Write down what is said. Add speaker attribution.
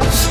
Speaker 1: Bye.